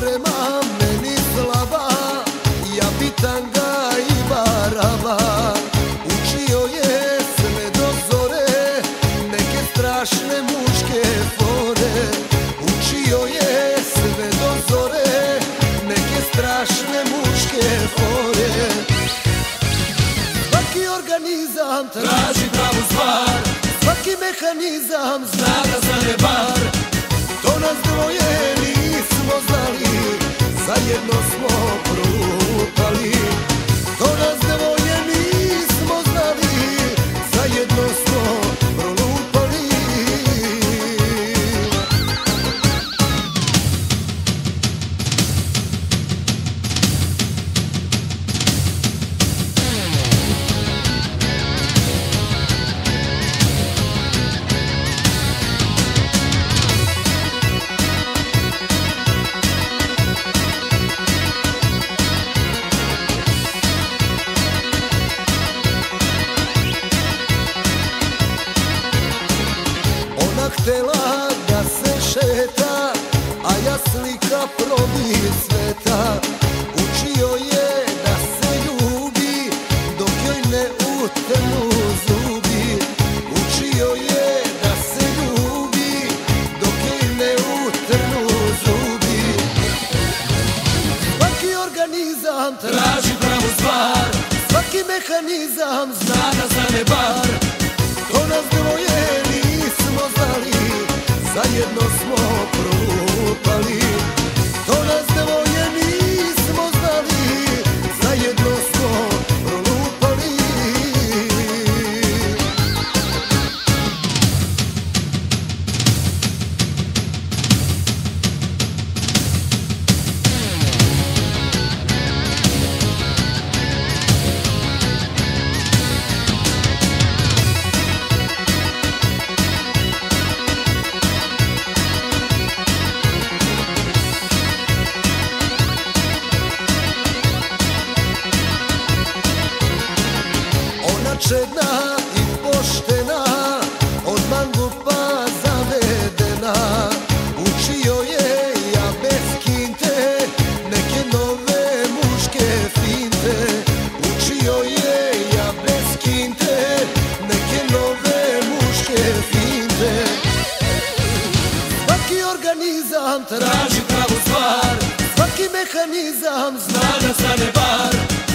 prema meni slaba Ja bitanga i baraba Učio je sve do zore Neke strašne muške fore. Učio je sve do zore Neke strašne muške fore. Svaki organizam traži pravu stvar Svaki mehanizam zna da zaneba Ona htela da se šeta A ja slika probir sveta. Učio je da se ljubi Dok joj ne utrnu zubi. Učio je da se ljubi Dok joj ne utrnu zubi. Svaki organizam traži pravu stvar Svaki mehanizam zna da zane Zajedno smo prolupali čedna i poštena Od mangupa zavedena. Učio je ja bez kinte Neke nove muške finte. Učio je ja bez kinte Neke nove muške finte. Svaki organizam traži pravu stvar Svaki mehanizam zna da stane bar